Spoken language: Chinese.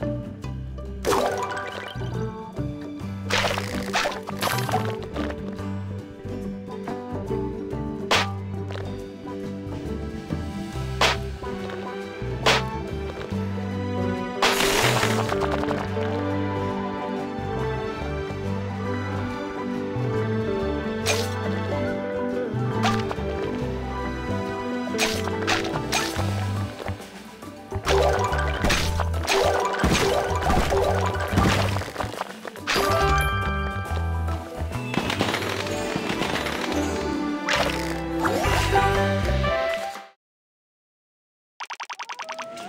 了。